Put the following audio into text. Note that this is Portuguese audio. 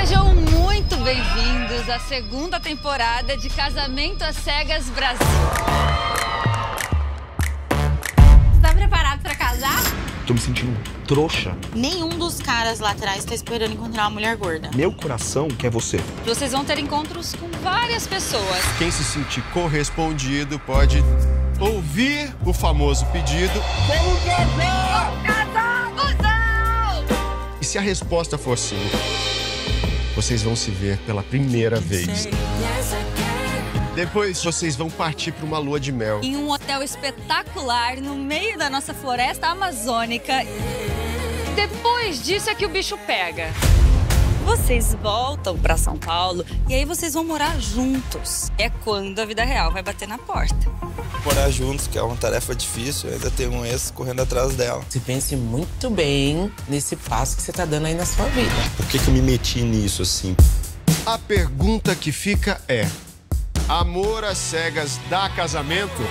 Sejam muito bem-vindos à segunda temporada de Casamento às Cegas Brasil. Tá preparado pra casar? Tô me sentindo trouxa. Nenhum dos caras laterais tá esperando encontrar uma mulher gorda. Meu coração quer você. Vocês vão ter encontros com várias pessoas. Quem se sentir correspondido pode ouvir o famoso pedido. Vamos casar! Casar, cuzão! E se a resposta for sim, vocês vão se ver pela primeira vez. Depois vocês vão partir para uma lua de mel. Em um hotel espetacular no meio da nossa floresta amazônica. Depois disso é que o bicho pega. Vocês voltam para São Paulo e aí vocês vão morar juntos. É quando a vida real vai bater na porta. Morar juntos, que é uma tarefa difícil, ainda tem um ex correndo atrás dela. Se pense muito bem nesse passo que você tá dando aí na sua vida. Por que, que eu me meti nisso assim? A pergunta que fica é: amor às cegas dá casamento?